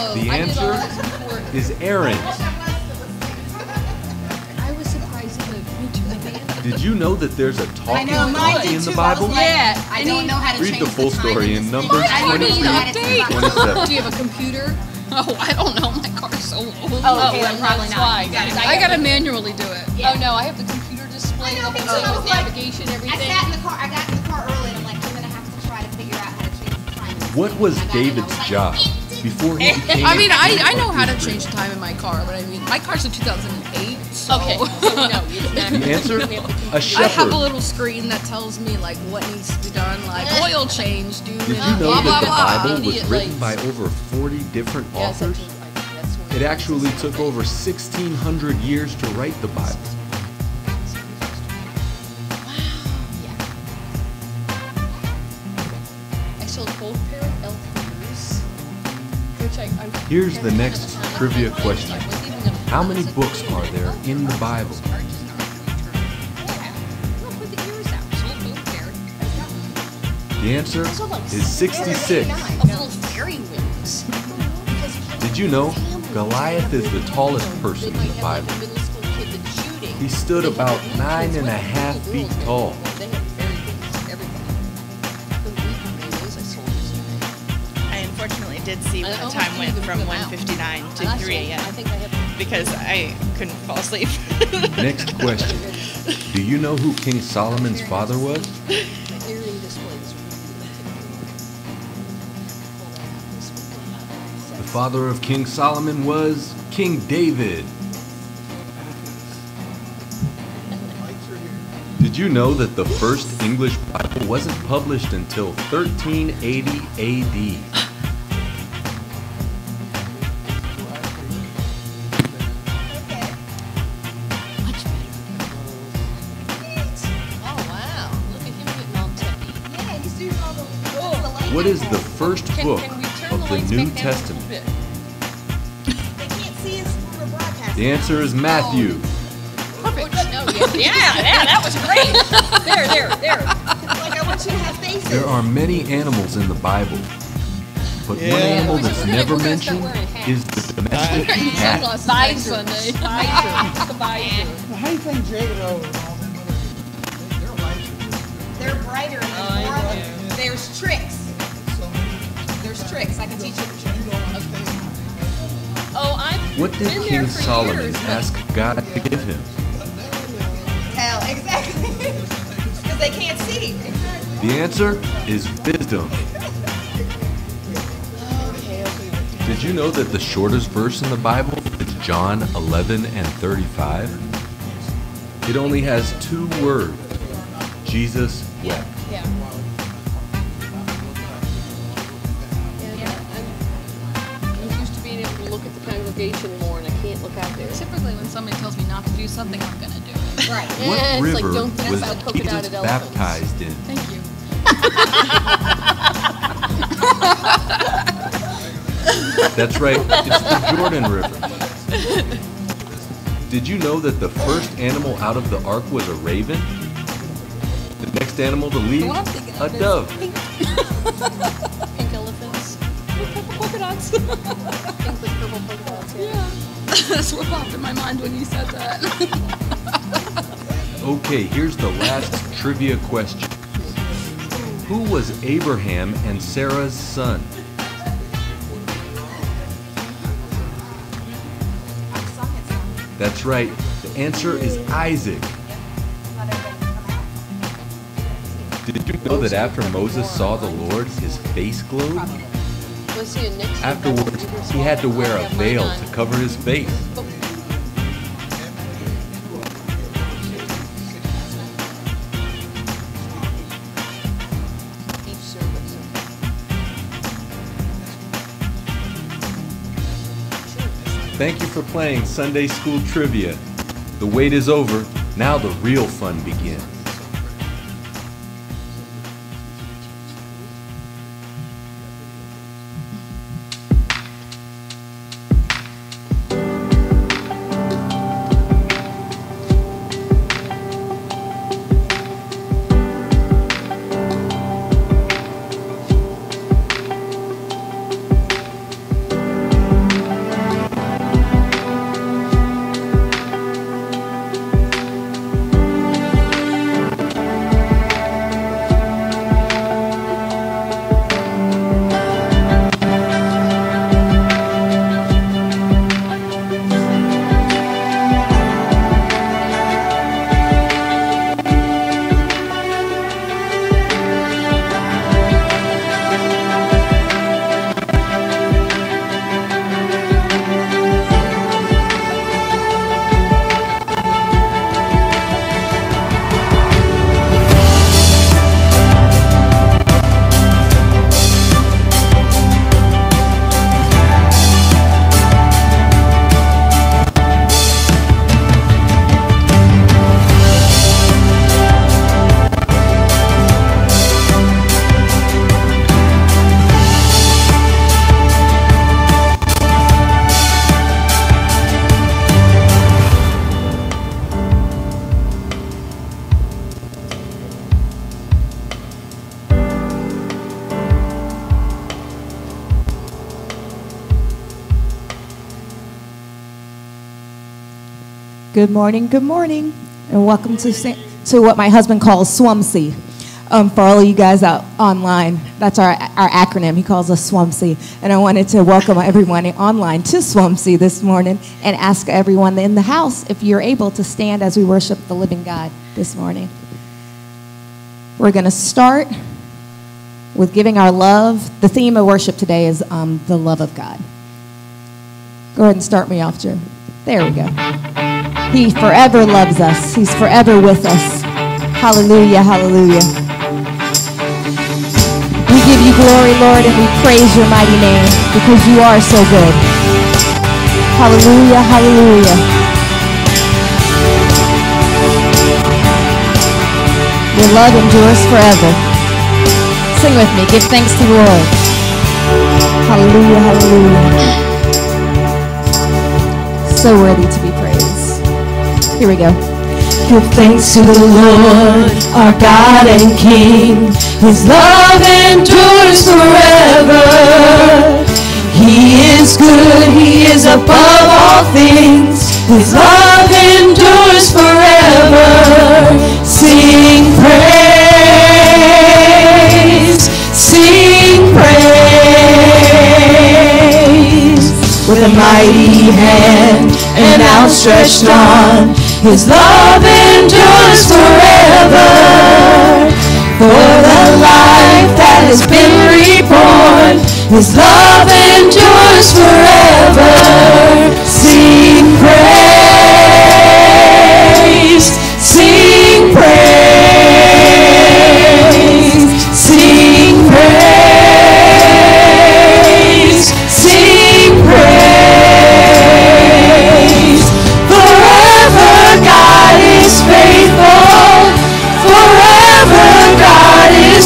Oh, the answer is Aaron. I was surprised in the. Did you know that there's a talking know, mine did in the too. I was Bible? like, Yeah, I and don't he- know how to Read change the full time story this in thing. Numbers I don't 23 know update. change 27. Do you have a computer? Oh, I don't know. My car's so old. Oh, oh okay, then probably not. why. You gotta- I gotta manually do it. Yeah. Oh no, I have the computer display, I know, the me whole too. I was thing with like- navigation, I everything. sat in the car. I got in the car early, and I'm like, I'm gonna have to try to figure out how to change the time. What was I got in, I David's was like, job before he eh, became? I mean, I, I know how to Israel? change time in my car, but I mean, my car's a 2008. So. Okay, so no, you didn't The answer? A I have a little screen that tells me like what needs to be done, like eh. oil change, dude. Did you uh, know blah, blah, that the blah. Bible was Idiot written lights. by over 40 different Yes, authors? think- I think It actually took over 1,600 years to write the Bible. Here's the next trivia question. How many books are there in the Bible? The answer is 66. Of little fairy wings. Did you know Goliath is the tallest person in the Bible? He stood about nine and a half feet tall. Did see when the time went from put 'em out. 1:59 to 3 a.m. I think I have. because I couldn't fall asleep. Next question. Do you know who King Solomon's father was? My earring displays. The father of King Solomon was King David. Did you know that the first English Bible wasn't published until 1380 AD? What is the first Can, book can of the the New back down a little Testament? They can't see us when we're. The answer is Matthew. Oh. Perfect. No, yeah, yeah, yeah, that was great. There, there, there. Like I want you to have faces. There are many animals in the Bible, but one animal that's never We're gonna start mentioned wearing is the domestic cat. Sunglasses next Sunday. The visor. How do you think Jacob O and all them other, they're lights. They're brighter and Oh, there's more I of them. There's tricks. Tricks. I can teach you. Oh, I've What did King Solomon years, ask God to give him? Hell, exactly. Because they can't see. The answer is wisdom. Did you know that the shortest verse in the Bible is John 11 and 35? It only has two words Jesus wept. Something, I'm gonna do it. Right. What Yeah, it's like, river don't think was about polka Jesus dotted elephants. baptized in? Thank you. That's right, it's the Jordan River. Did you know that the first animal out of the ark was a raven? The next animal to leave, what I'm a of is dove. Pink elephants. With That's what popped in my mind when you said that. Okay, here's the last trivia question. Who was Abraham and Sarah's son? That's right. The answer is Isaac. Did you know that after Moses saw the Lord, his face glowed? Was he had to wear a veil to cover his face. Thank you for playing Sunday School Trivia. The wait is over. Now the real fun begins. Good morning, good morning, and welcome to to what my husband calls SWUMSY. Um, for all of you guys out online, that's our, our acronym. He calls us SWUMSY. And I wanted to welcome everyone online to SWUMSY this morning and ask everyone in the house if you're able to stand as we worship the living God this morning. We're going to start with giving our love. The theme of worship today is um, the love of God. Go ahead and start me off, Joe. There we go. He forever loves us. He's forever with us. Hallelujah, hallelujah. We give you glory, Lord, and we praise your mighty name because you are so good. Hallelujah, hallelujah. Your love endures forever. Sing with me. Give thanks to the Lord. Hallelujah, hallelujah. So worthy to be praised. Here we go. Give thanks to the Lord, our God and King. His love endures forever. He is good, He is above all things. His love endures forever. Sing praise, sing praise. With a mighty hand and outstretched arm, His love endures forever. For the life that has been reborn, His love endures forever. Sing praise, sing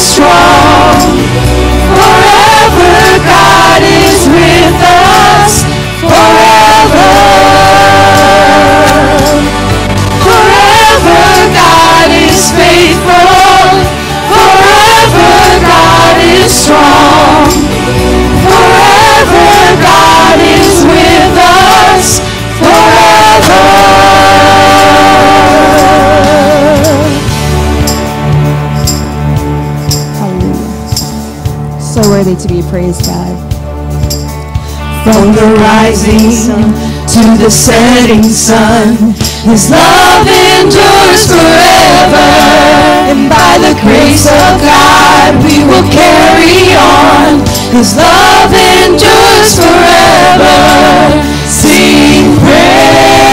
strong, forever God is with us, forever. Forever God is faithful. Forever God is strong. Forever God is with us. Worthy to be praised, God. From the rising sun to the setting sun, His love endures forever. And by the grace of God, we will carry on. His love endures forever. Sing praise,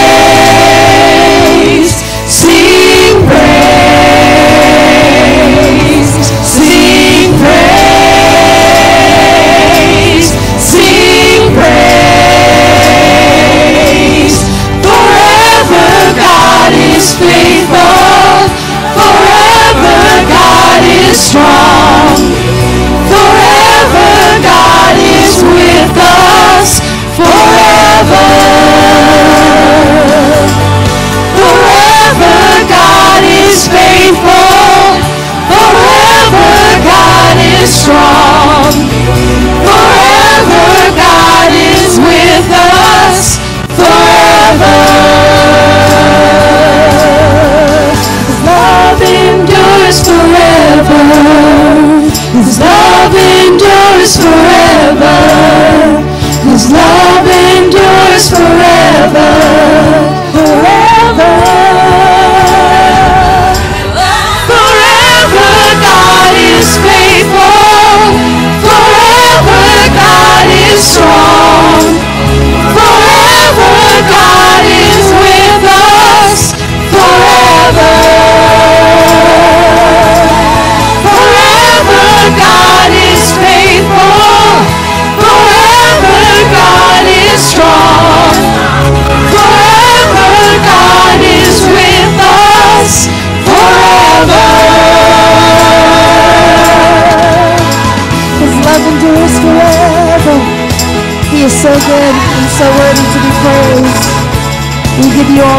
is faithful. Forever God is strong. Forever God is with us. Forever.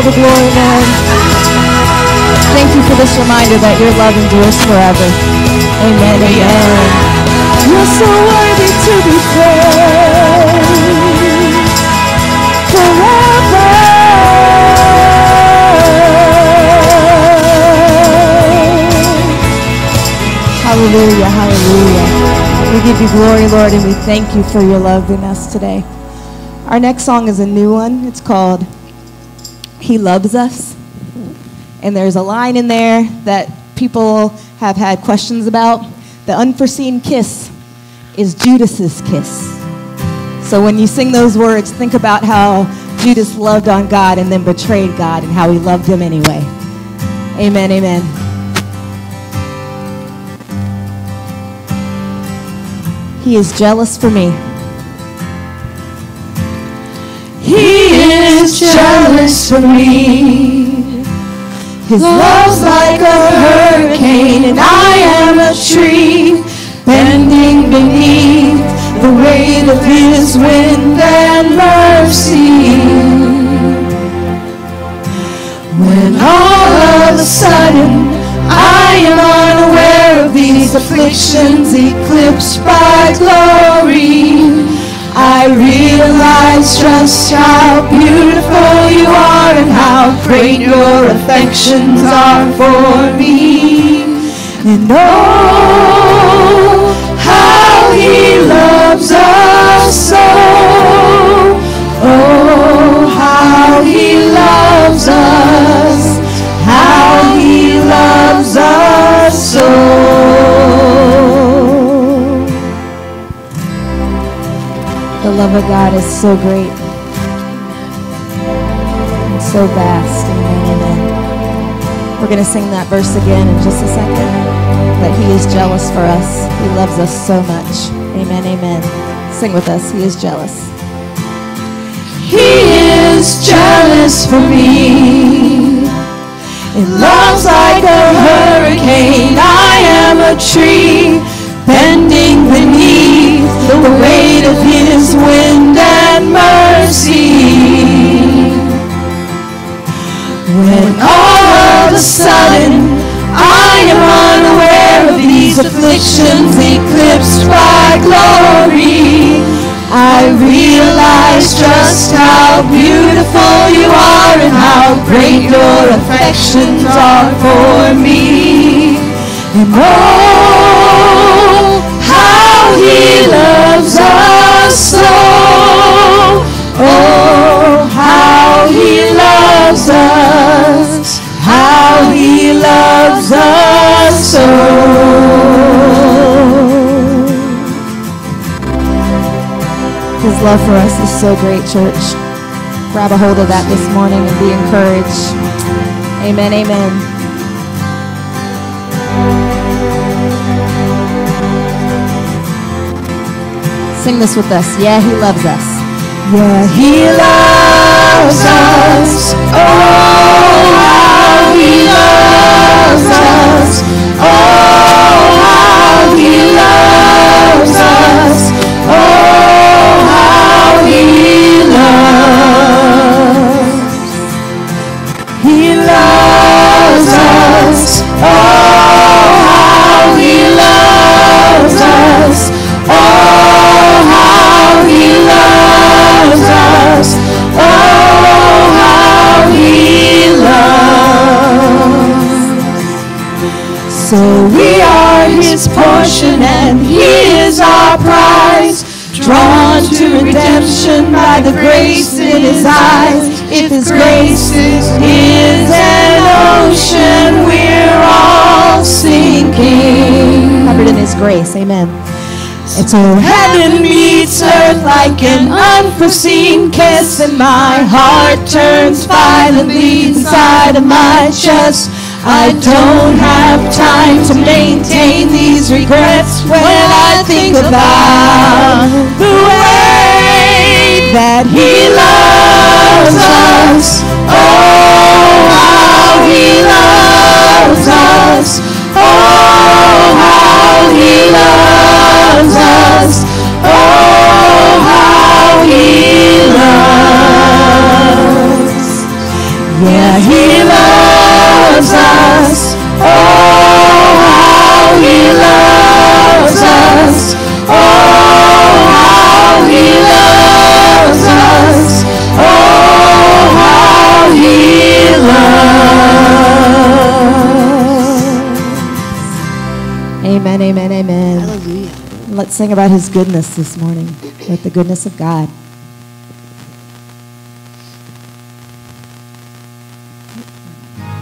all the glory, Lord. Thank you for this reminder that your love endures forever. Amen. Amen. You're so worthy to be praised forever. Hallelujah, hallelujah. We give you glory, Lord, and we thank you for your love in us today. Our next song is a new one. It's called he Loves Us. And there's a line in there that people have had questions about. The unforeseen kiss is Judas's kiss. So when you sing those words, think about how Judas loved on God and then betrayed God and how he loved him anyway. Amen, amen. He is jealous for me. Is jealous for me. His love's like a hurricane, and I am a tree bending beneath the weight of his wind and mercy. When all of a sudden I am unaware of these afflictions eclipsed by glory, I realize just how beautiful you are and how great your affections are for me. And oh, how he loves us so. Oh, how he loves us. How he loves us so. The love of God is so great and so vast. Amen, amen. We're going to sing that verse again in just a second. That He is jealous for us. He loves us so much. Amen, amen. Sing with us. He is jealous. He is jealous for me. It loves like a hurricane. I am a tree bending beneath the weight of his wind and mercy. When all of a sudden I am unaware of these afflictions eclipsed by glory, I realize just how beautiful you are and how great your affections are for me. And oh, he loves us so. Oh, how he loves us. How he loves us so. His love for us is so great, church. Grab a hold of that this morning and be encouraged. Amen, amen. Sing this with us. Yeah, he loves us. Yeah, he loves us. Oh, how he loves us. Oh, how he loves us. Oh, how he loves. He loves us. Oh, how he loves us. Oh, Oh, so we are his portion and he is our prize. Drawn to redemption by the grace in his eyes. If his grace is an ocean, we're all sinking. Covered in his grace. Amen. It's oh heaven meets earth like an unforeseen kiss, and my heart turns violently inside of my chest. I don't have time to maintain these regrets when I think about the way that He Let's sing about his goodness this morning with the goodness of God.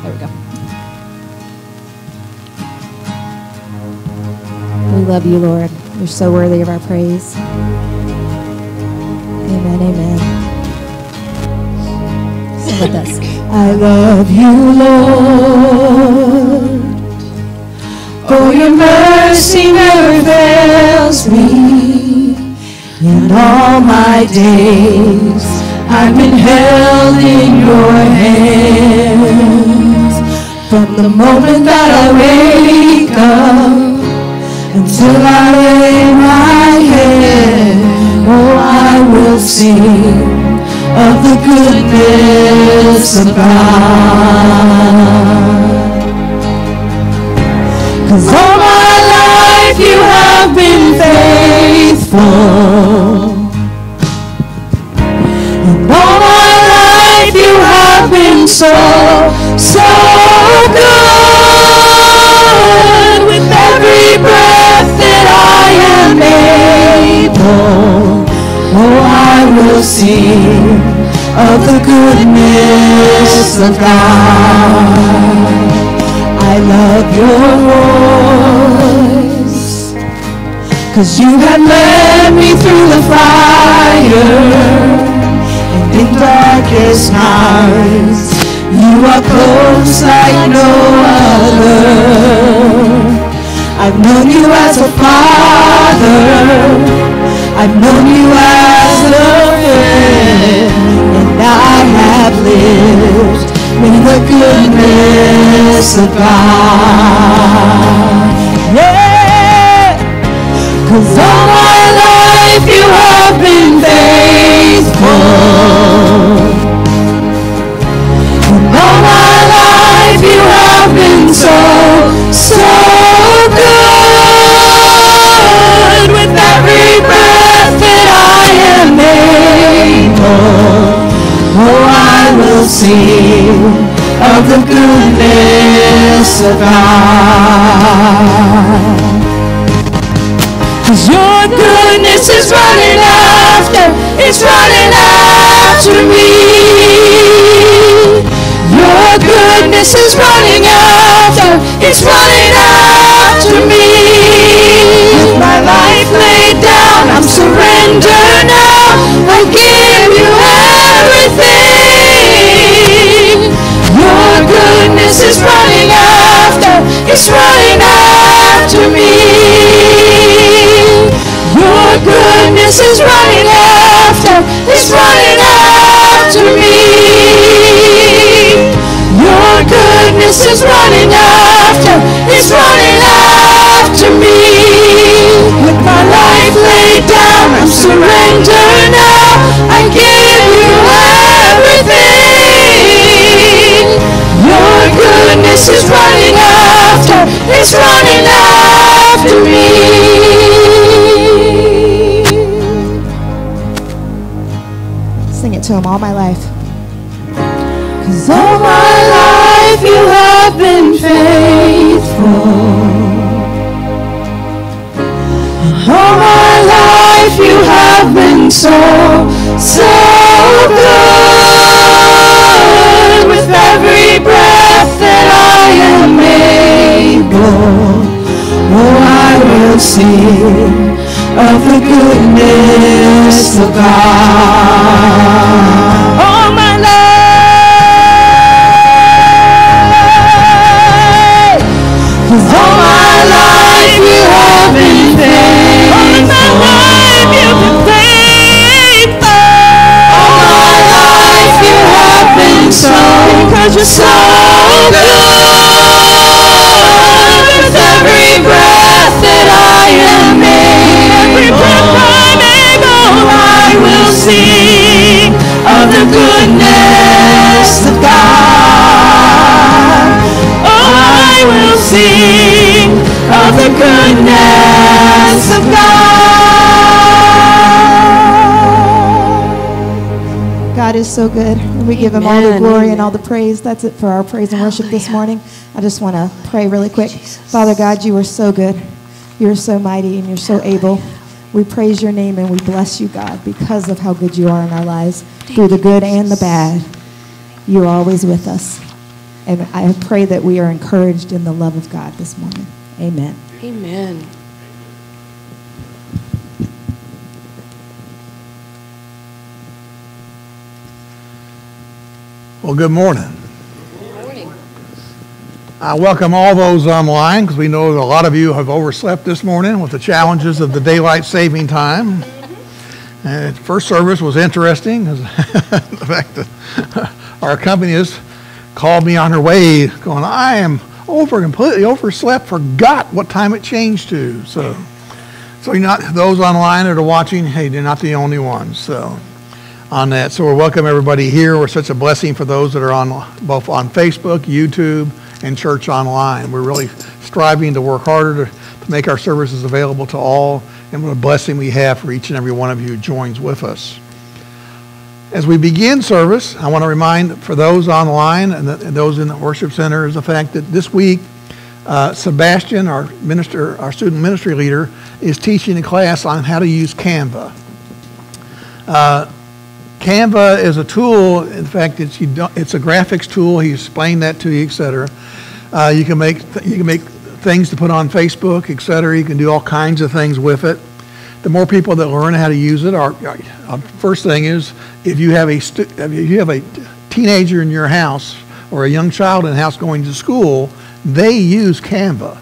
There we go. We love you, Lord. You're so worthy of our praise. Amen, amen. Sing with us. I love you, Lord. For your mercy never fails me. In all my days, I've been held in your hands. From the moment that I wake up until I lay my head, oh, I will sing of the goodness of God. Cause all my life you have been faithful. And all my life you have been so, so good. With every breath that I am able, oh, I will sing of the goodness of God. I love your voice. Cause you have led me through the fire and in darkest nights. You are close like no other. I've known you as a father. I've known you as a friend. And I have lived in the goodness of God. Yeah. Cause all my life you have been faithful. And all my life you have been so, so will sing of the goodness of God. Cause your goodness is running after, it's running after me. Your goodness is running after, it's running after me. With my life laid down, I'm surrendered now. I give you everything. Goodness is running after, it's running after me. Your goodness is running after, it's running after me. Your goodness is running after, it's running after so, so good. With every breath that I am able, oh, I will sing of the goodness of God. So, because you're so good. With every breath that I am able, every breath I'm able, oh, I will sing of the goodness of God. Oh, I will sing of the goodness of God. God is so good. And we give him all the glory amen. and all the praise. That's it for our praise and worship this morning. I just want to pray really quick. Father God, you are so good. You're so mighty and you're so able. We praise your name and we bless you, God, because of how good you are in our lives, through the good and the bad. You're always with us. And I pray that we are encouraged in the love of God this morning. Amen. Amen. Well, good morning. Good Morning. I welcome all those online because we know that a lot of you have overslept this morning with the challenges of the daylight saving time. And first service was interesting. the fact that our company accompanist called me on her way, going, "I am over completely overslept, forgot what time it changed to." So, so you're not those online that are watching. Hey, you're not the only ones. So, on that, so we welcome everybody here. We're such a blessing for those that are on both on Facebook, YouTube, and church online. We're really striving to work harder to, to make our services available to all, and what a blessing we have for each and every one of you who joins with us. As we begin service, I want to remind for those online and, the, and those in the worship center is the fact that this week, uh, Sebastian, our minister, our student ministry leader, is teaching a class on how to use Canva. Uh, Canva is a tool. In fact, it's, it's a graphics tool. He explained that to you, et cetera. Uh, you can make you can make things to put on Facebook, et cetera. You can do all kinds of things with it. The more people that learn how to use it, our, our first thing is if you have a if you have a teenager in your house or a young child in the house going to school, they use Canva.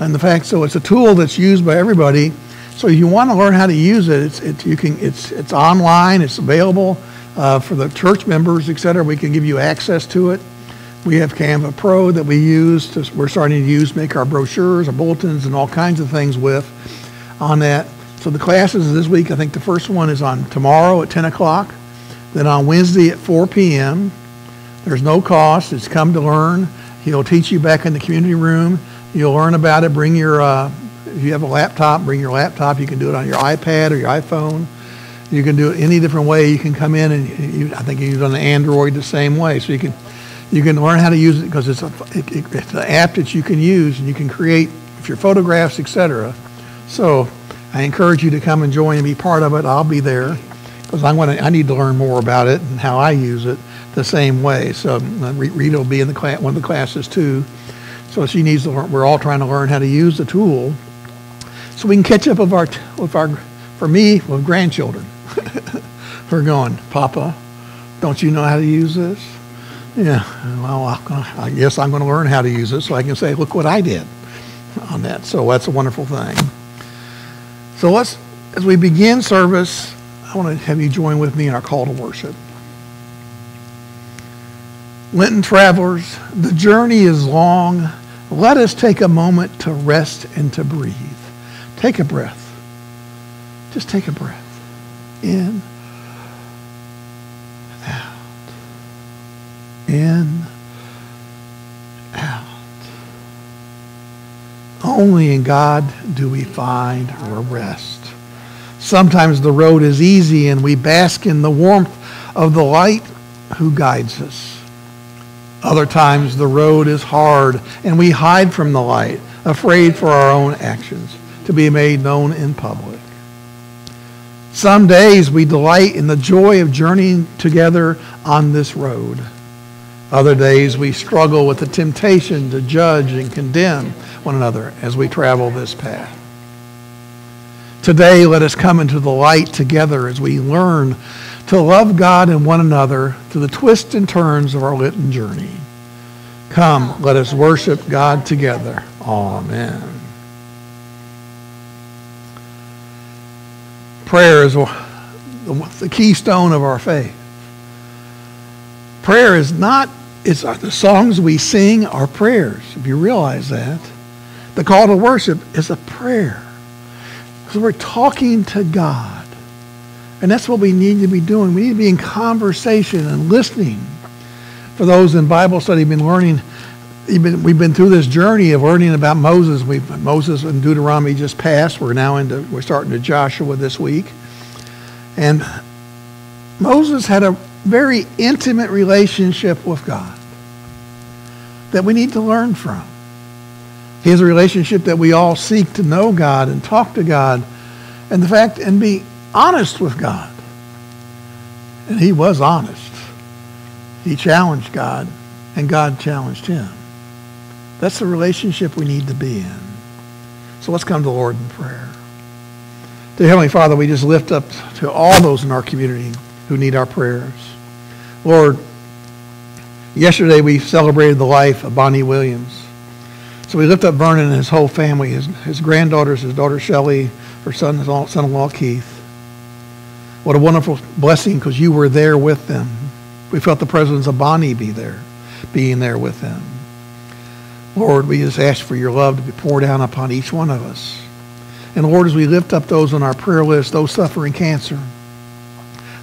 And the fact, so it's a tool that's used by everybody. So if you want to learn how to use it, it's, it's, you can, it's, it's online, it's available uh, for the church members, et cetera. We can give you access to it. We have Canva Pro that we use. To, we're starting to use, make our brochures, our bulletins, and all kinds of things with on that. So the classes this week, I think the first one is on tomorrow at 10 o'clock. Then on Wednesday at 4 p.m. There's no cost. It's come to learn. He'll teach you back in the community room. You'll learn about it. Bring your, uh, if you have a laptop, bring your laptop. You can do it on your iPad or your iPhone. You can do it any different way. You can come in and you, I think you use on the Android the same way. So you can you can learn how to use it because it's a it, it's an app that you can use and you can create if your photographs, etc. So I encourage you to come and join and be part of it. I'll be there because I'm going to I need to learn more about it and how I use it the same way. So uh, Rita will be in the class, one of the classes too. So she needs to learn. We're all trying to learn how to use the tool so we can catch up with our with our for me with grandchildren. We're going, Papa, don't you know how to use this? Yeah, well, I guess I'm going to learn how to use it so I can say, look what I did on that. So that's a wonderful thing. So let's, as we begin service, I want to have you join with me in our call to worship. Lenten travelers, the journey is long. Let us take a moment to rest and to breathe. Take a breath. Just take a breath. In, out. In, out. Only in God do we find our rest. Sometimes the road is easy and we bask in the warmth of the light who guides us. Other times the road is hard and we hide from the light, afraid for our own actions to be made known in public. Some days we delight in the joy of journeying together on this road. Other days we struggle with the temptation to judge and condemn one another as we travel this path. Today, let us come into the light together as we learn to love God and one another through the twists and turns of our Lenten journey. Come, let us worship God together. Amen. Prayer is the keystone of our faith. Prayer is not, it's uh, the songs we sing are prayers, if you realize that. The call to worship is a prayer. Because we're talking to God. And that's what we need to be doing. We need to be in conversation and listening. For those in Bible study, have been learning, we've been through this journey of learning about Moses. We've, Moses and Deuteronomy just passed. We're now into, we're starting to Joshua this week. And Moses had a very intimate relationship with God that we need to learn from. He has a relationship that we all seek to know God and talk to God And the fact, and be honest with God. And he was honest. He challenged God, and God challenged him. That's the relationship we need to be in. So let's come to the Lord in prayer. Dear Heavenly Father, we just lift up to all those in our community who need our prayers. Lord, yesterday we celebrated the life of Bonnie Williams. So we lift up Vernon and his whole family, his, his granddaughters, his daughter Shelley, her son, his son-in-law Keith. What a wonderful blessing because you were there with them. We felt the presence of Bonnie be there, being there with them. Lord, we just ask for your love to be poured down upon each one of us. And Lord, as we lift up those on our prayer list, those suffering cancer,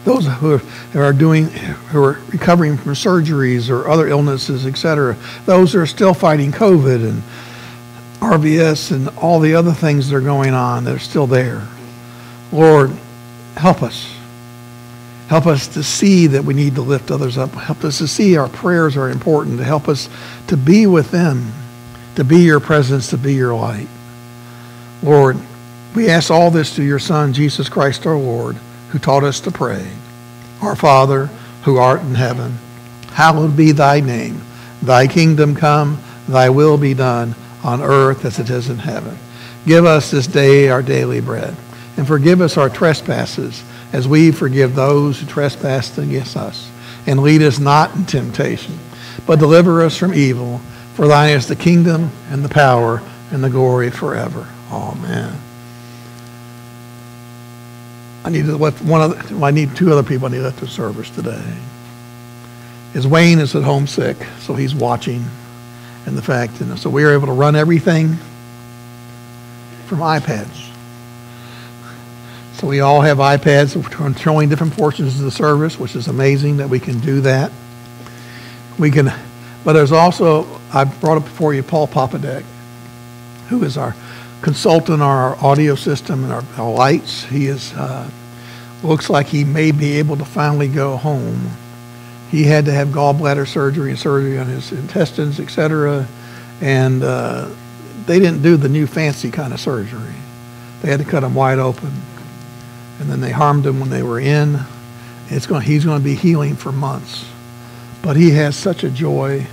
those who are, doing, who are recovering from surgeries or other illnesses, etc., those who are still fighting COVID and RVS and all the other things that are going on that are still there. Lord, help us. Help us to see that we need to lift others up. Help us to see our prayers are important. To help us to be with them, to be your presence, to be your light. Lord, we ask all this to your Son, Jesus Christ our Lord, who taught us to pray. Our Father, who art in heaven, hallowed be thy name. Thy kingdom come, thy will be done on earth as it is in heaven. Give us this day our daily bread, and forgive us our trespasses as we forgive those who trespass against us. And lead us not in temptation, but deliver us from evil. For thine is the kingdom and the power and the glory forever. Amen. I need to one other, I need two other people I need to lift the service today. Is Wayne is at home sick, so he's watching. And the fact, and so we are able to run everything from iPads. So we all have iPads showing different portions of the service, which is amazing that we can do that. We can, but there's also, I brought up before you Paul Popadek, who is our consultant on our audio system and our, our lights. He is, uh, looks like he may be able to finally go home. He had to have gallbladder surgery and surgery on his intestines, etc. And uh, they didn't do the new fancy kind of surgery. They had to cut him wide open. And then they harmed him when they were in. It's going, he's going to be healing for months. But he has such a joy.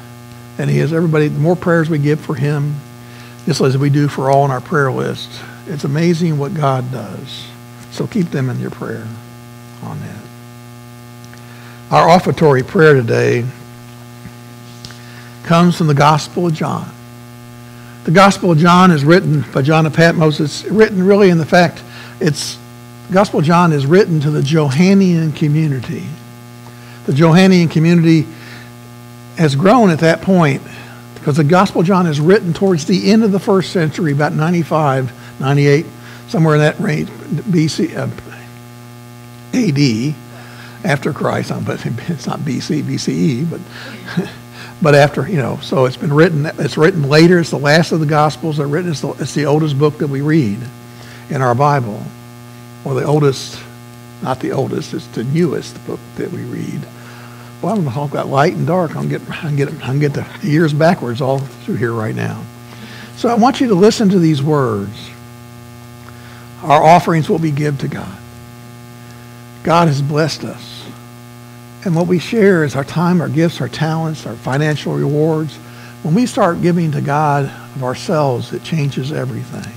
And he has everybody, the more prayers we give for him, just as we do for all on our prayer list, it's amazing what God does. So keep them in your prayer on that. Our offertory prayer today comes from the Gospel of John. The Gospel of John is written by John of Patmos. It's written really in the fact it's Gospel of John is written to the Johannine community. The Johannine community has grown at that point because the Gospel of John is written towards the end of the first century, about 95, 98, somewhere in that range, BC, uh, AD, after Christ. But it's not BC, BCE, but but after you know. So it's been written. It's written later. It's the last of the Gospels. They're written. It's the, it's the oldest book that we read in our Bible, or the oldest. Not the oldest. It's the newest book that we read. Well, I'm going to talk about light and dark. I'm get, I'm get, I'm get the years backwards all through here right now. So I want you to listen to these words. Our offerings will be given to God. God has blessed us. And what we share is our time, our gifts, our talents, our financial rewards. When we start giving to God of ourselves, it changes everything.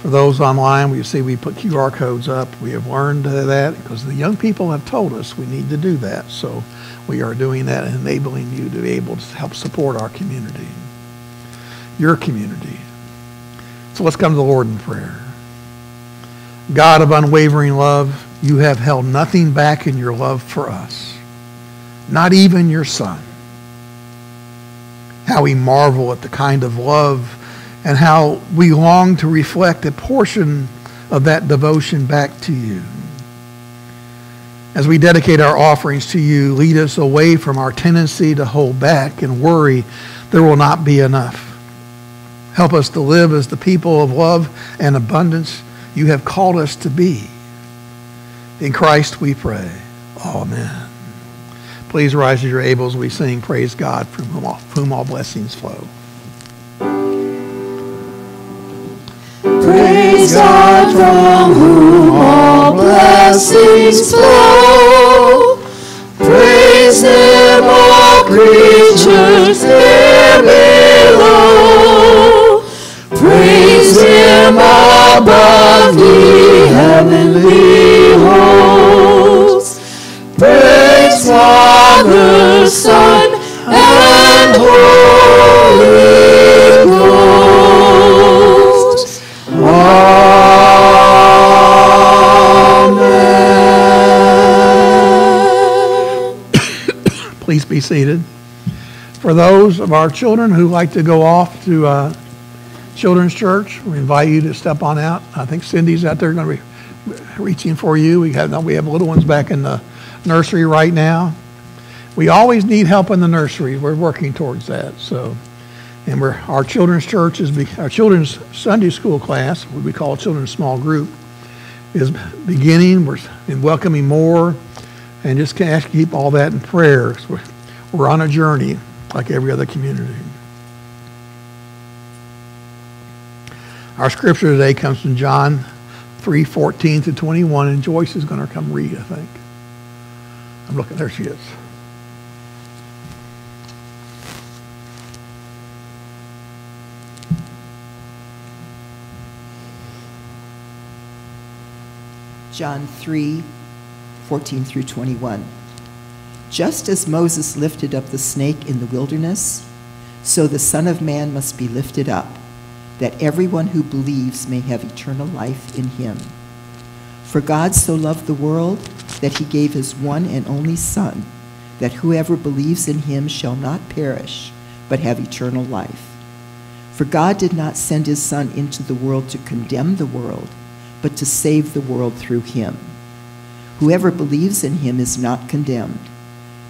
For those online, we see we put QR codes up. We have learned that because the young people have told us we need to do that. So we are doing that and enabling you to be able to help support our community, your community. So let's come to the Lord in prayer. God of unwavering love, you have held nothing back in your love for us, not even your Son. How we marvel at the kind of love and how we long to reflect a portion of that devotion back to you. As we dedicate our offerings to you, lead us away from our tendency to hold back and worry there will not be enough. Help us to live as the people of love and abundance you have called us to be. In Christ we pray. Amen. Please rise as you're able as we sing Praise God from whom all, whom all blessings flow. God from whom all blessings flow. Praise Him, all creatures here below. Praise Him above the heavenly hosts. Praise Father, Son, and Holy Please be seated. For those of our children who like to go off to uh, Children's Church, we invite you to step on out. I think Cindy's out there going to be reaching for you. We have we have little ones back in the nursery right now. We always need help in the nursery. We're working towards that. So, and we're our children's church is our children's Sunday school class, what we call children's small group, is beginning. We're welcoming more, and just ask keep all that in prayer. we're on a journey like every other community. Our scripture today comes from John 3, 14 to 21, and Joyce is going to come read, I think. I'm looking, there she is. John 3 14 through 21. Just as Moses lifted up the snake in the wilderness, so the Son of Man must be lifted up, that everyone who believes may have eternal life in him. For God so loved the world that he gave his one and only Son, that whoever believes in him shall not perish, but have eternal life. For God did not send his Son into the world to condemn the world, but to save the world through him. Whoever believes in him is not condemned,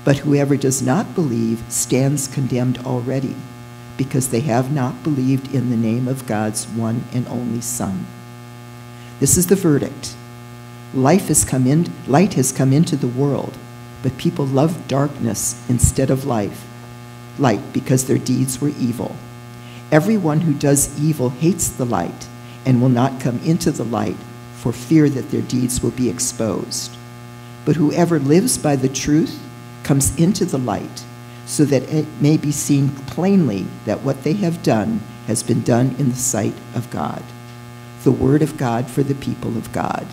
but whoever does not believe stands condemned already, because they have not believed in the name of God's one and only Son. This is the verdict. Life has come in, light has come into the world, but people loved darkness instead of life, light because their deeds were evil. Everyone who does evil hates the light and will not come into the light for fear that their deeds will be exposed. But whoever lives by the truth comes into the light, so that it may be seen plainly that what they have done has been done in the sight of God. The word of God for the people of God.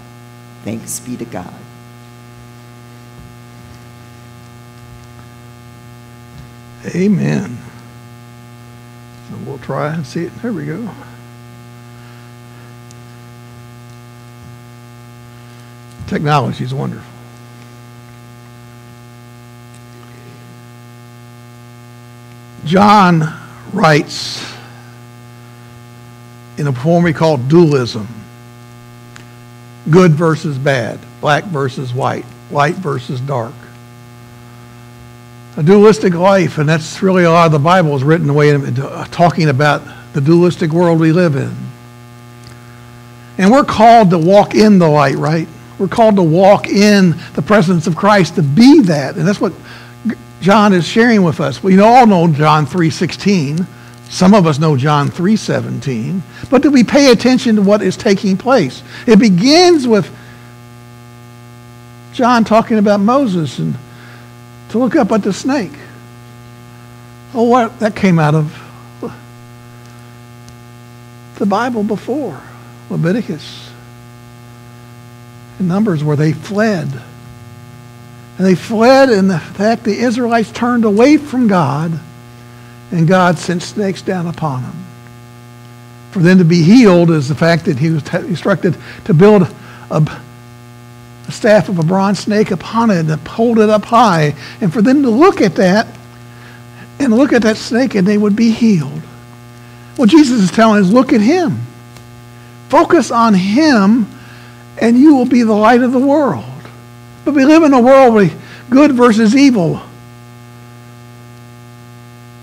Thanks be to God. Amen. So we'll try and see it. There we go. Technology is wonderful. John writes in a form we call dualism good versus bad, black versus white, light versus dark. A dualistic life, and that's really a lot of the Bible is written away uh, talking about the dualistic world we live in. And we're called to walk in the light, right? We're called to walk in the presence of Christ, to be that. And that's what John is sharing with us. We all know John 3.16. Some of us know John 3.17. But do we pay attention to what is taking place? It begins with John talking about Moses and to look up at the snake. Oh, what? That came out of the Bible before, Leviticus in Numbers, where they fled. And they fled, and the fact the Israelites turned away from God, and God sent snakes down upon them. For them to be healed is the fact that he was instructed to build a, a staff of a bronze snake upon it and hold it up high. And for them to look at that and look at that snake and they would be healed. Well, Jesus is telling us, look at him. Focus on him and you will be the light of the world. But we live in a world with good versus evil.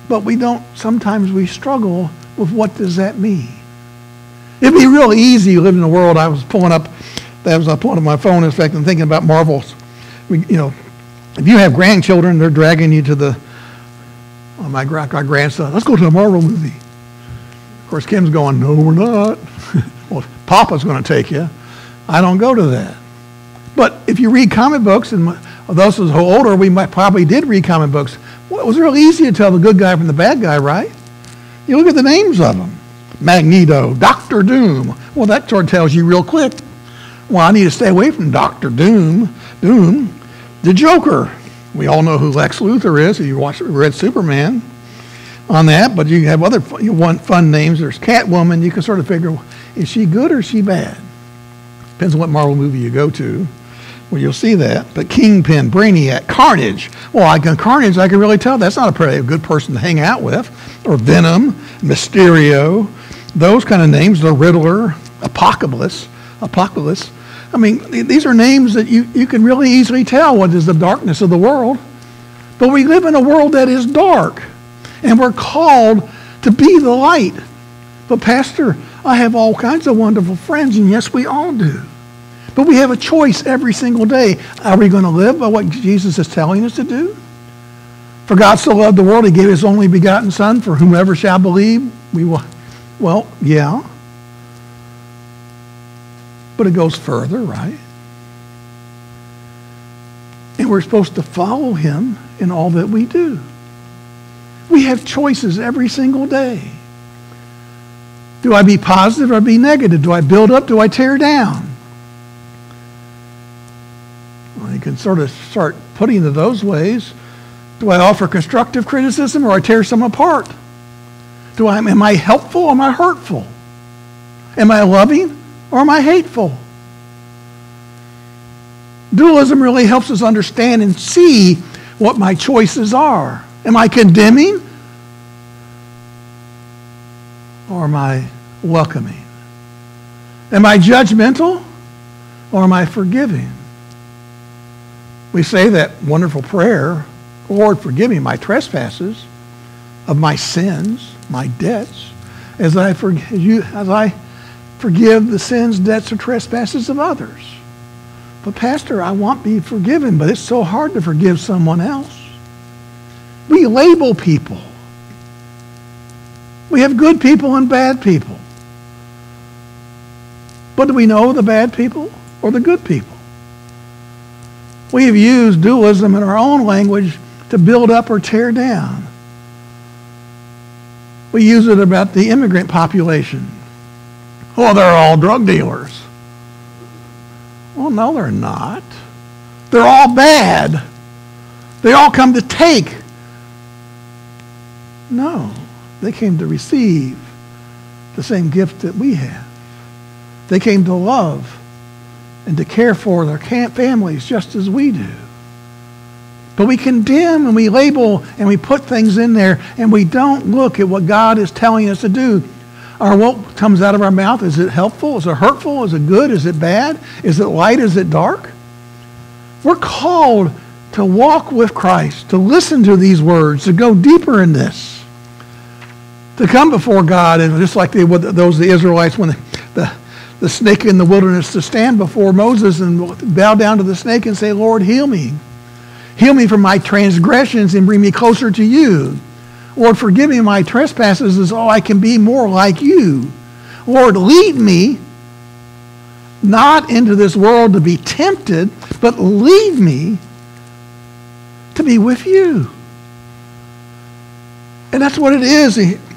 But we don't, sometimes we struggle with what does that mean? It'd be real easy live in a world. I was pulling up, that was I pulling up my phone, in fact, and thinking about Marvels. We, you know, if you have grandchildren, they're dragging you to the, oh, my, my grandson, let's go to a Marvel movie. Of course, Kim's going, no, we're not. well, Papa's going to take you. I don't go to that. But if you read comic books, and those of us who are older, we might probably did read comic books. Well, it was real easy to tell the good guy from the bad guy, right? You look at the names of them. Magneto, Doctor Doom. Well, that sort of tells you real quick. Well, I need to stay away from Doctor Doom. Doom. The Joker. We all know who Lex Luthor is. If you watch read Superman on that, but you have other fun, you want fun names. There's Catwoman. You can sort of figure, is she good or is she bad? Depends on what Marvel movie you go to. Well, you'll see that. But Kingpin, Brainiac, Carnage. Well, I can Carnage. I can really tell that's not a pretty good person to hang out with. Or Venom, Mysterio, those kind of names. The Riddler, Apocalypse, Apocalypse. I mean, these are names that you, you can really easily tell what is the darkness of the world. But we live in a world that is dark, and we're called to be the light. But, Pastor, I have all kinds of wonderful friends, and yes, we all do. But we have a choice every single day. Are we going to live by what Jesus is telling us to do? For God so loved the world, he gave his only begotten Son, for whomever shall believe, we will. Well, yeah. But it goes further, right? And we're supposed to follow him in all that we do. We have choices every single day. Do I be positive or be negative? Do I build up? Do I tear down? Well, you can sort of start putting it those ways. Do I offer constructive criticism or I tear some apart? Do I, am I helpful or am I hurtful? Am I loving or am I hateful? Dualism really helps us understand and see what my choices are. Am I condemning or am I welcoming? Am I judgmental or am I forgiving? We say that wonderful prayer, Lord, forgive me my trespasses of my sins, my debts, as I, forgive you, as I forgive the sins, debts, or trespasses of others. But, Pastor, I want to be forgiven, but it's so hard to forgive someone else. We label people. We have good people and bad people. But do we know the bad people or the good people? We have used dualism in our own language to build up or tear down. We use it about the immigrant population. Oh, they're all drug dealers. Well, no, they're not. They're all bad. They all come to take. No, they came to receive the same gift that we have. They came to love and to care for their families just as we do. But we condemn and we label and we put things in there and we don't look at what God is telling us to do. Or what comes out of our mouth, is it helpful? Is it hurtful? Is it good? Is it bad? Is it light? Is it dark? We're called to walk with Christ, to listen to these words, to go deeper in this, to come before God, and just like they, those the Israelites when the, the, snake in the wilderness, to stand before Moses and bow down to the snake and say, Lord, heal me. Heal me from my transgressions and bring me closer to you. Lord, forgive me my trespasses as oh, I can be more like you. Lord, lead me not into this world to be tempted, but lead me to be with you. And that's what it is.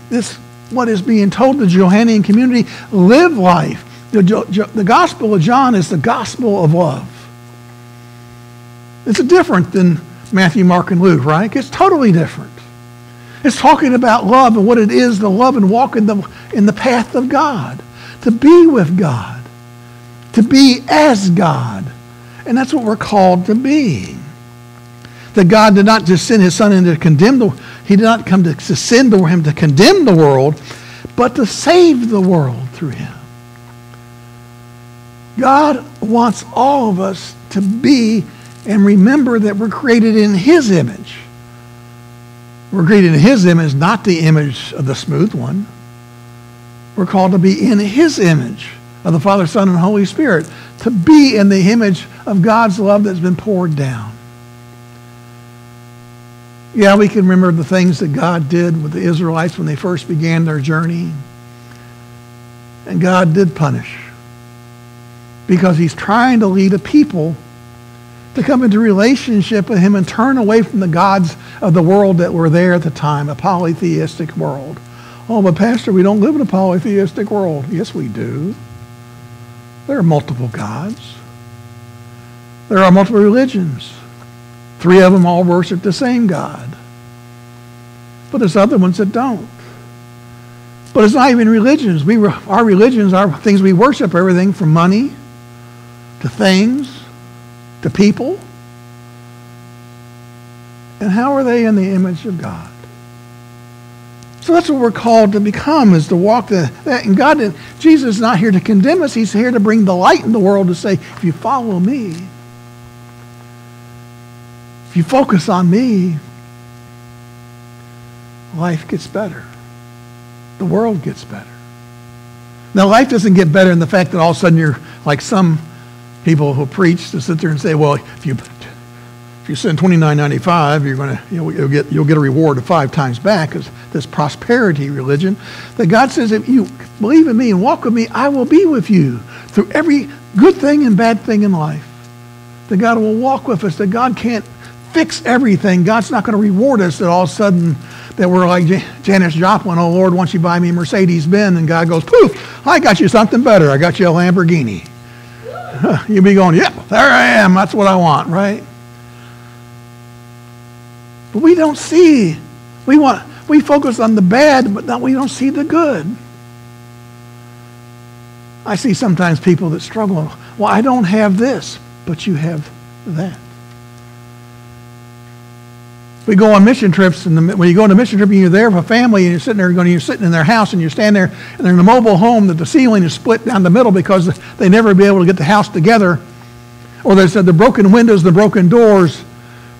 This what is being told the Johannine community. Live life. The, the Gospel of John is the gospel of love. It's different than Matthew, Mark, and Luke, right? It's totally different. It's talking about love and what it is to love and walk in the, in the path of God, to be with God, to be as God. And that's what we're called to be. That God did not just send his son in to condemn the he did not come to, to send him to condemn the world, but to save the world through him. God wants all of us to be and remember that we're created in his image. We're created in his image, not the image of the smooth one. We're called to be in his image of the Father, Son, and Holy Spirit, to be in the image of God's love that's been poured down. Yeah, we can remember the things that God did with the Israelites when they first began their journey. And God did punish. Because he's trying to lead a people to come into relationship with him and turn away from the gods of the world that were there at the time, a polytheistic world. Oh, but Pastor, we don't live in a polytheistic world. Yes, we do. There are multiple gods. There are multiple religions. Three of them all worship the same God. But there's other ones that don't. But it's not even religions. We, our religions are things we worship, everything from money to things to people. And how are they in the image of God? So that's what we're called to become, is to walk the, that. And God, didn't. Jesus is not here to condemn us. He's here to bring the light in the world to say, if you follow me, if you focus on me, life gets better. The world gets better. Now, life doesn't get better in the fact that all of a sudden you're like some people who preach to sit there and say, well, if you if you send twenty nine ninety five, you're going to you'll, you'll, get you'll get a reward of five times back. Because this prosperity religion, that God says, if you believe in me and walk with me, I will be with you through every good thing and bad thing in life. That God will walk with us. That God can't fix everything. God's not going to reward us that all of a sudden that we're like Janis Joplin, oh Lord, once you buy me a Mercedes Benz, and God goes, poof, I got you something better. I got you a Lamborghini. You'll be going, yep, there I am. That's what I want, right? But we don't see. We want we focus on the bad, but we don't see the good. I see sometimes people that struggle. Well, I don't have this, but you have that. We go on mission trips, and the, when you go on a mission trip and you're there with a family and you're sitting there, going, you're sitting in their house and you're standing there, and they're in a mobile home that the ceiling is split down the middle because they never be able to get the house together. Or there's the broken windows, the broken doors.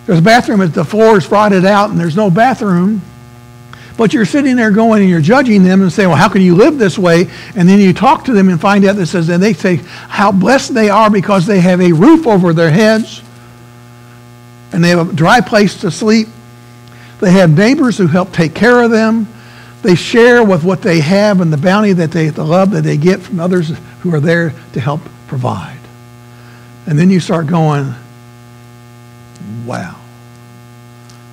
There's a bathroom, but the floor is rotted out and there's no bathroom. But you're sitting there going and you're judging them and saying, well, how can you live this way? And then you talk to them and find out that says, and they say how blessed they are because they have a roof over their heads and they have a dry place to sleep they have neighbors who help take care of them. They share with what they have and the bounty that they, the love that they get from others who are there to help provide. And then you start going, wow,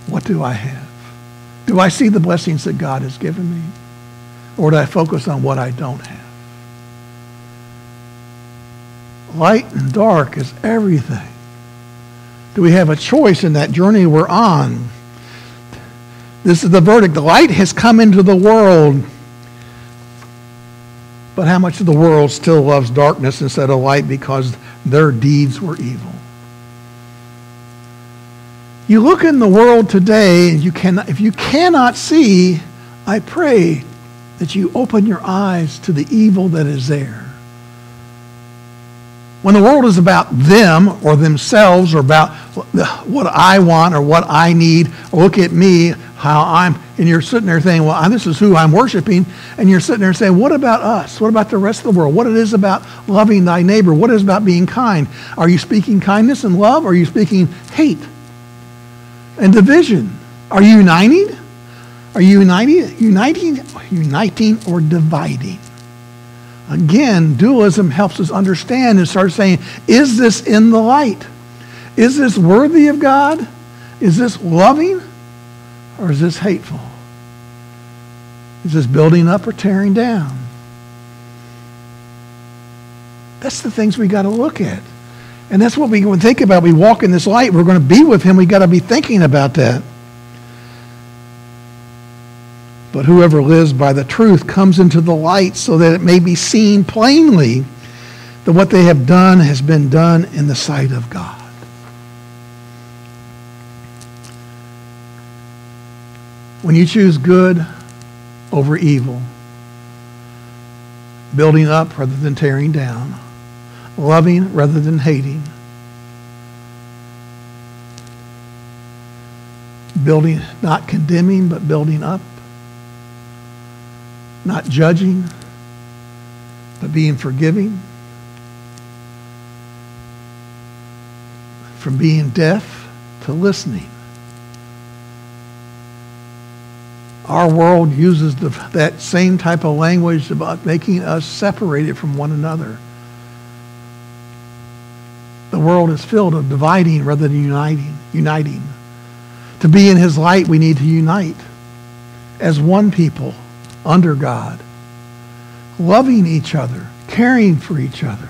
what do I have? Do I see the blessings that God has given me? Or do I focus on what I don't have? Light and dark is everything. Do we have a choice in that journey we're on? This is the verdict. The light has come into the world. But how much of the world still loves darkness instead of light because their deeds were evil? You look in the world today, and you cannot, if you cannot see, I pray that you open your eyes to the evil that is there. When the world is about them or themselves or about what I want or what I need, look at me, how I'm, and you're sitting there saying, well, this is who I'm worshiping, and you're sitting there saying, what about us? What about the rest of the world? What it is about loving thy neighbor? What is about being kind? Are you speaking kindness and love, are you speaking hate and division? Are you uniting? Are you uniting, uniting, uniting or dividing? Again, dualism helps us understand and start saying, is this in the light? Is this worthy of God? Is this loving? Or is this hateful? Is this building up or tearing down? That's the things we got to look at. And that's what we think about. We walk in this light. We're going to be with him. We got to be thinking about that. But whoever lives by the truth comes into the light so that it may be seen plainly that what they have done has been done in the sight of God. When you choose good over evil, building up rather than tearing down, loving rather than hating, building, not condemning, but building up, not judging, but being forgiving, from being deaf to listening. Our world uses the, that same type of language about making us separated from one another. The world is filled of dividing rather than uniting. uniting. To be in his light, we need to unite as one people under God, loving each other, caring for each other.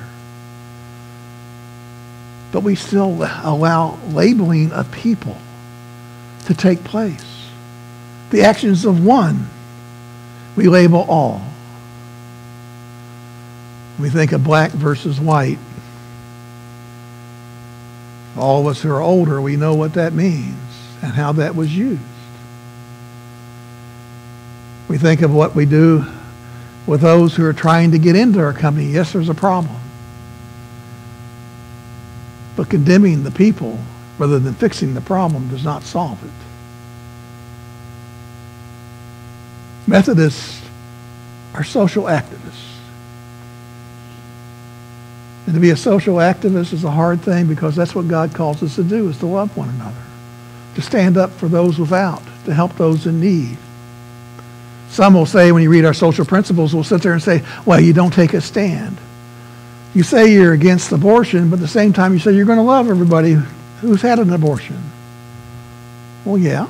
But we still allow labeling of people to take place. The actions of one, we label all. We think of black versus white. All of us who are older, we know what that means and how that was used. We think of what we do with those who are trying to get into our company. Yes, there's a problem. But condemning the people rather than fixing the problem does not solve it. Methodists are social activists. And to be a social activist is a hard thing because that's what God calls us to do, is to love one another, to stand up for those without, to help those in need. Some will say, when you read our social principles, we'll sit there and say, well, you don't take a stand. You say you're against abortion, but at the same time you say you're going to love everybody who's had an abortion. Well, yeah.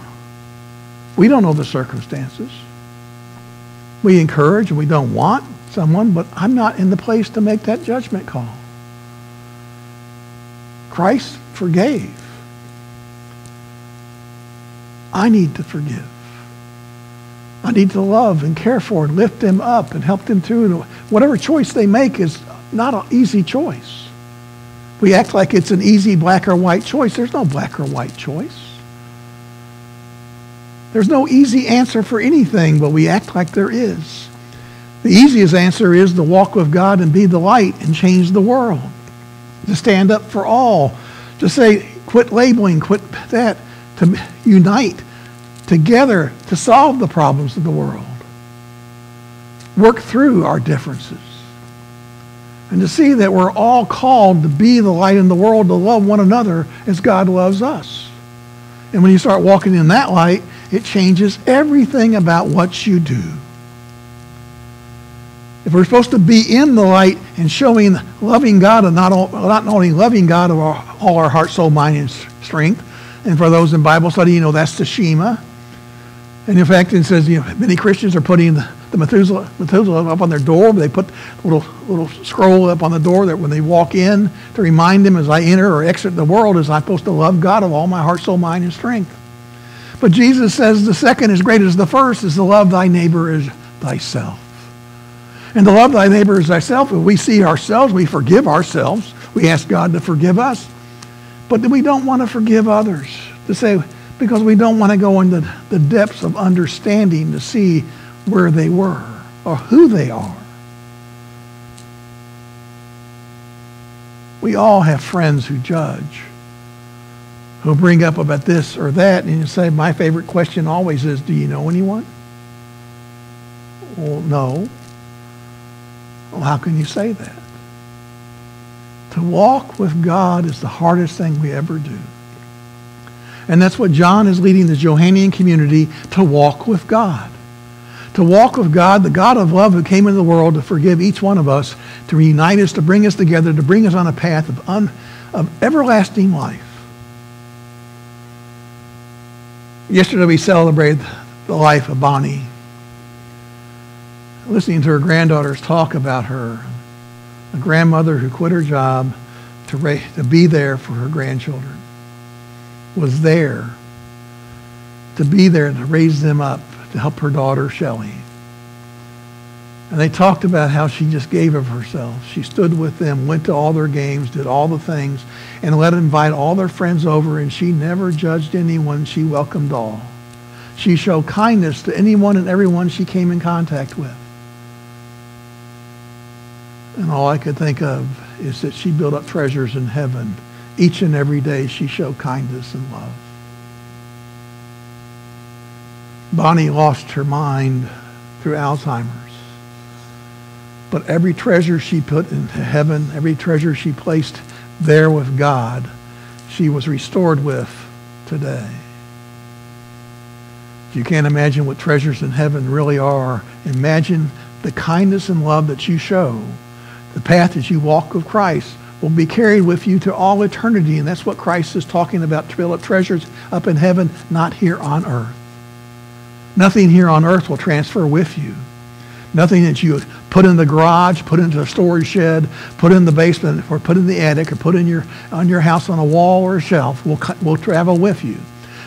We don't know the circumstances. We encourage and we don't want someone, but I'm not in the place to make that judgment call. Christ forgave. I need to forgive. I need to love and care for and lift them up and help them through. Whatever choice they make is not an easy choice. We act like it's an easy black or white choice. There's no black or white choice. There's no easy answer for anything, but we act like there is. The easiest answer is to walk with God and be the light and change the world. To stand up for all. To say, quit labeling, quit that. To unite together to solve the problems of the world. Work through our differences. And to see that we're all called to be the light in the world, to love one another as God loves us. And when you start walking in that light, it changes everything about what you do. If we're supposed to be in the light and showing loving God and not, all, not only loving God of our, all our heart, soul, mind, and strength, and for those in Bible study, you know that's the Shema. And in fact, it says you know, many Christians are putting the, the Methuselah, Methuselah up on their door. They put a little, little scroll up on the door that when they walk in to remind them as I enter or exit the world is I'm supposed to love God of all my heart, soul, mind, and strength. But Jesus says the second as great as the first is to love thy neighbor as thyself. And to love thy neighbor as thyself, if we see ourselves, we forgive ourselves. We ask God to forgive us. But we don't want to forgive others. To say, because we don't want to go into the depths of understanding to see where they were or who they are. We all have friends who judge who'll bring up about this or that, and you say, my favorite question always is, do you know anyone? Well, no. Well, how can you say that? To walk with God is the hardest thing we ever do. And that's what John is leading the Johannine community to walk with God. To walk with God, the God of love who came into the world to forgive each one of us, to reunite us, to bring us together, to bring us on a path of, un, of everlasting life. Yesterday we celebrated the life of Bonnie. Listening to her granddaughters talk about her, a grandmother who quit her job to, to be there for her grandchildren, was there to be there to raise them up, to help her daughter Shelley. And they talked about how she just gave of herself. She stood with them, went to all their games, did all the things, and let invite all their friends over, and she never judged anyone. She welcomed all. She showed kindness to anyone and everyone she came in contact with. And all I could think of is that she built up treasures in heaven. Each and every day she showed kindness and love. Bonnie lost her mind through Alzheimer's. But every treasure she put into heaven, every treasure she placed there with God, she was restored with today. If you can't imagine what treasures in heaven really are, imagine the kindness and love that you show. The path that you walk with Christ will be carried with you to all eternity. And that's what Christ is talking about, up treasures up in heaven, not here on earth. Nothing here on earth will transfer with you. Nothing that you put in the garage, put into a storage shed, put in the basement, or put in the attic, or put in your on your house on a wall or a shelf will we'll travel with you.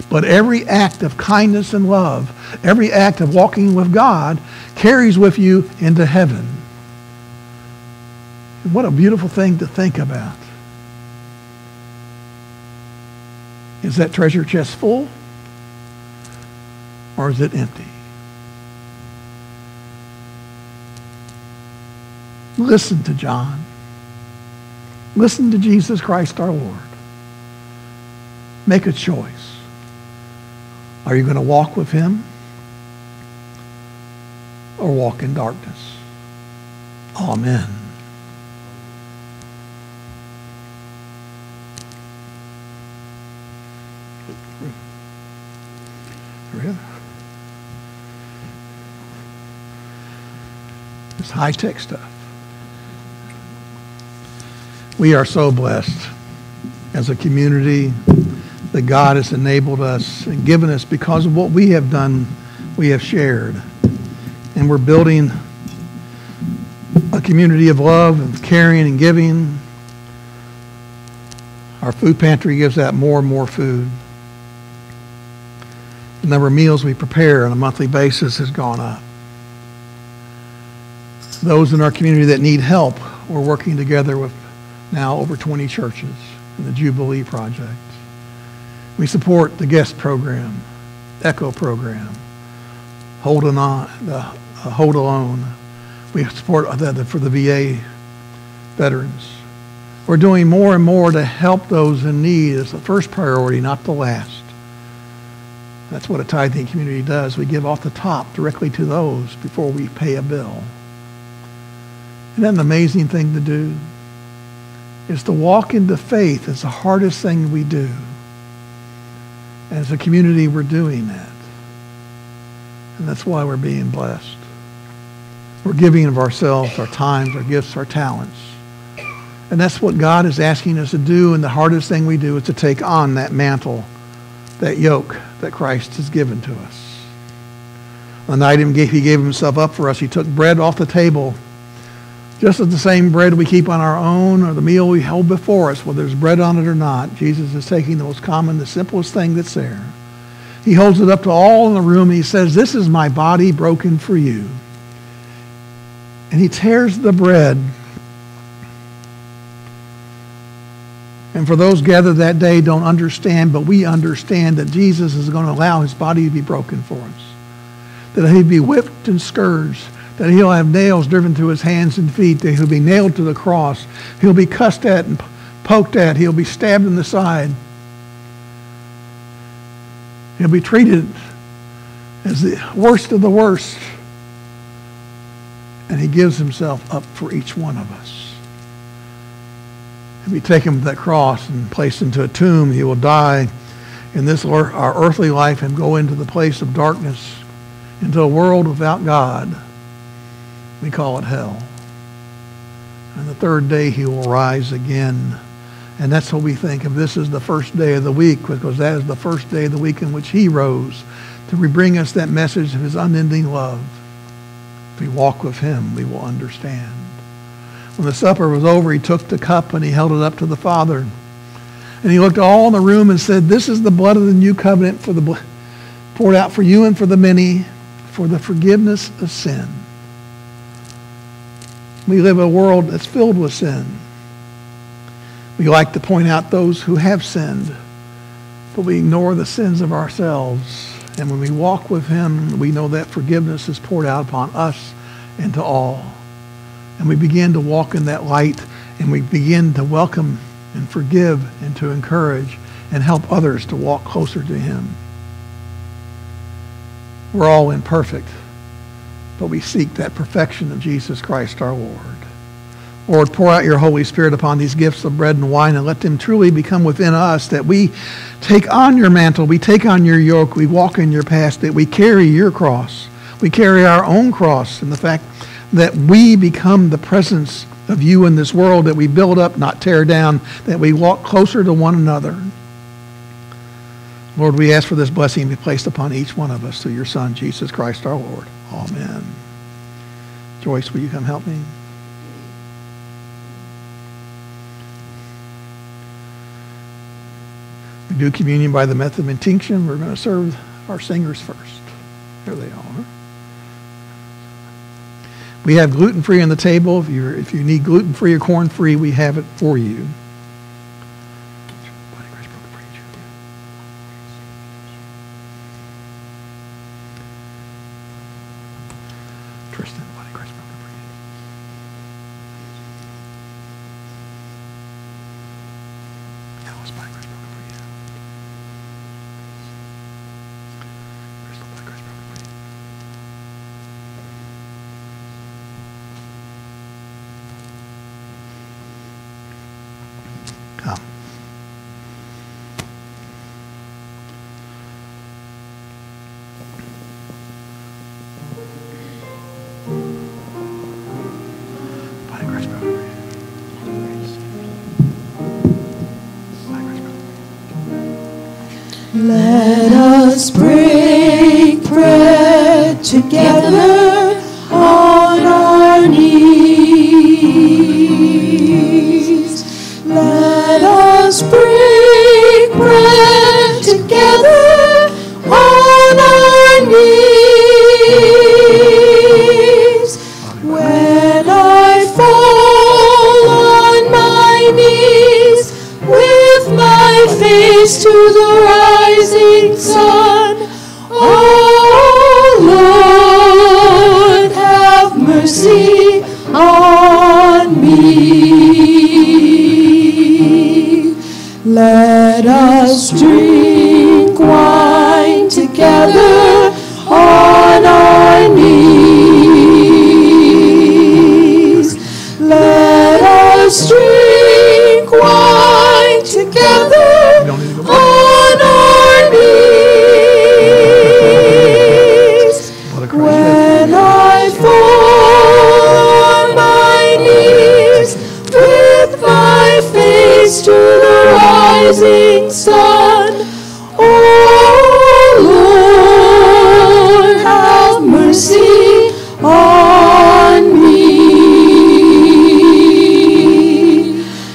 But every act of kindness and love, every act of walking with God, carries with you into heaven. What a beautiful thing to think about. Is that treasure chest full? Or is it empty? Listen to John. Listen to Jesus Christ our Lord. Make a choice. Are you going to walk with him or walk in darkness? Amen. Really? It's high tech stuff. We are so blessed as a community that God has enabled us and given us because of what we have done, we have shared. And we're building a community of love and caring and giving. Our food pantry gives out more and more food. The number of meals we prepare on a monthly basis has gone up. Those in our community that need help, we're working together with now over 20 churches in the Jubilee Project. We support the guest program, ECHO program, Hold, on, the uh, hold alone. We support that for the VA veterans. We're doing more and more to help those in need as the first priority, not the last. That's what a tithing community does. We give off the top directly to those before we pay a bill. Isn't that an amazing thing to do? Is to walk into faith is the hardest thing we do. As a community, we're doing that. And that's why we're being blessed. We're giving of ourselves, our times, our gifts, our talents. And that's what God is asking us to do. And the hardest thing we do is to take on that mantle, that yoke that Christ has given to us. The night he gave himself up for us, he took bread off the table just as the same bread we keep on our own or the meal we hold before us, whether there's bread on it or not, Jesus is taking the most common, the simplest thing that's there. He holds it up to all in the room and he says, This is my body broken for you. And he tears the bread. And for those gathered that day don't understand, but we understand that Jesus is going to allow his body to be broken for us. That he'd be whipped and scourged that he'll have nails driven through his hands and feet, that he'll be nailed to the cross, he'll be cussed at and poked at, he'll be stabbed in the side. He'll be treated as the worst of the worst. And he gives himself up for each one of us. He'll be taken to that cross and placed into a tomb. He will die in this our earthly life and go into the place of darkness, into a world without God. We call it hell. And the third day he will rise again. And that's what we think of this is the first day of the week, because that is the first day of the week in which he rose to bring us that message of his unending love. If we walk with him, we will understand. When the supper was over, he took the cup and he held it up to the Father. And he looked all in the room and said, This is the blood of the new covenant for the poured out for you and for the many for the forgiveness of sin. We live in a world that's filled with sin. We like to point out those who have sinned, but we ignore the sins of ourselves. And when we walk with him, we know that forgiveness is poured out upon us and to all. And we begin to walk in that light and we begin to welcome and forgive and to encourage and help others to walk closer to him. We're all imperfect but we seek that perfection of Jesus Christ our Lord. Lord, pour out your Holy Spirit upon these gifts of bread and wine and let them truly become within us, that we take on your mantle, we take on your yoke, we walk in your path, that we carry your cross. We carry our own cross and the fact that we become the presence of you in this world, that we build up, not tear down, that we walk closer to one another. Lord, we ask for this blessing to be placed upon each one of us through your Son, Jesus Christ our Lord. Amen. Joyce, will you come help me? We do communion by the method of intinction. We're going to serve our singers first. There they are. We have gluten-free on the table. If, you if you need gluten-free or corn-free, we have it for you. Let rising sun, oh Lord, have mercy on me.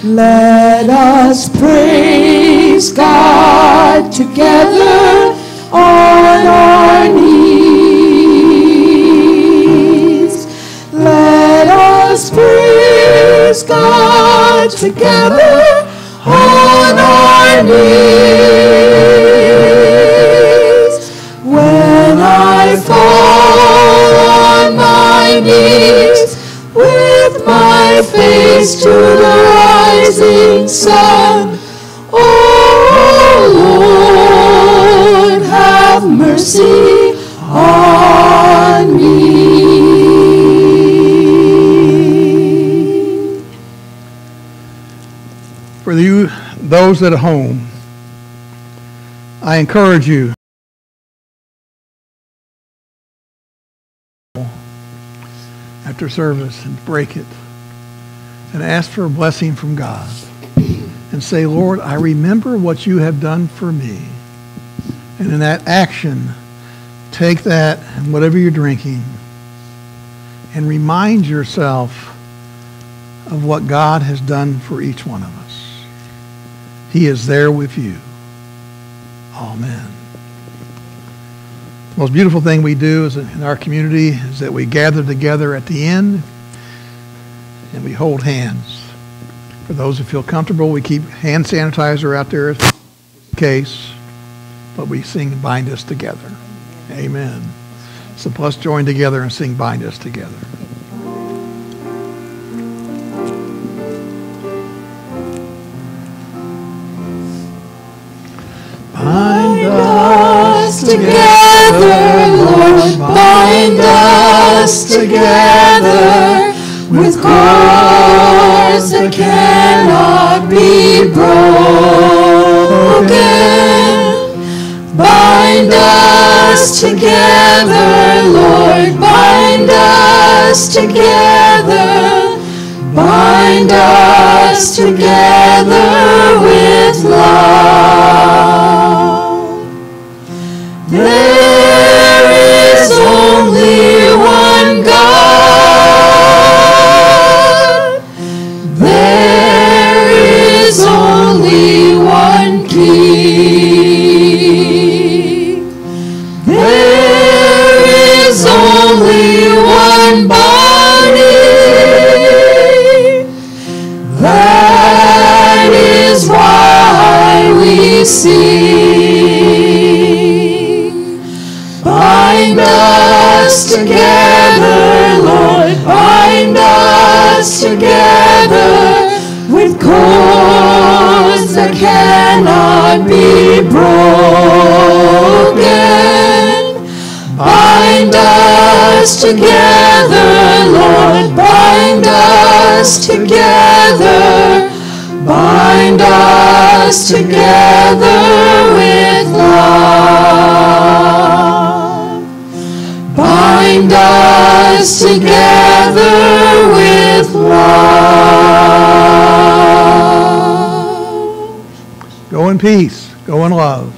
Let us praise God together on our knees. Let us praise God together on our knees. When I fall on my knees with my face to the rising sun, oh Lord, have mercy those at home, I encourage you after service and break it and ask for a blessing from God and say, Lord, I remember what you have done for me. And in that action, take that and whatever you're drinking and remind yourself of what God has done for each one of us. He is there with you. Amen. The most beautiful thing we do is in our community is that we gather together at the end and we hold hands. For those who feel comfortable, we keep hand sanitizer out there in case, but we sing Bind Us Together. Amen. So let's join together and sing Bind Us Together. Together, Lord, bind us together with cords that cannot be broken. Bind us together, Lord, bind us together. Bind us together with love. There together, Lord, bind us together with cords that cannot be broken. Bind us together, Lord, bind us together. Bind us together with love. Bind us together with love. Go in peace. Go in love.